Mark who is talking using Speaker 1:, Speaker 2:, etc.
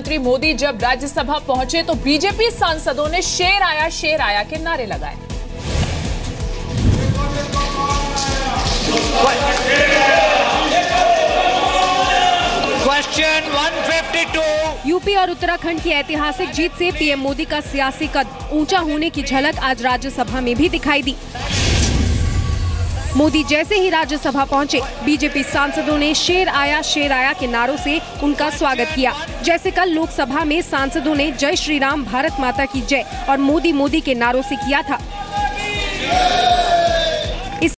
Speaker 1: मंत्री मोदी जब राज्यसभा पहुँचे तो बीजेपी सांसदों ने शेर आया शेर आया के नारे लगाए।
Speaker 2: क्वेश्चन 152
Speaker 3: यूपी और उत्तराखंड की ऐतिहासिक जीत से पीएम मोदी का सियासी कद ऊँचा होने की झलक आज राज्यसभा में भी दिखाई दी। मोदी जैसे ही राज्यसभा पहुँचे, बीजेपी सांसदों ने शेर आया शेर आया के नारों से उनका स्वागत किया। जैसे कल लोकसभा में सांसदों ने जय श्री राम भारत माता की जय और मोदी मोदी के नारों से किया था।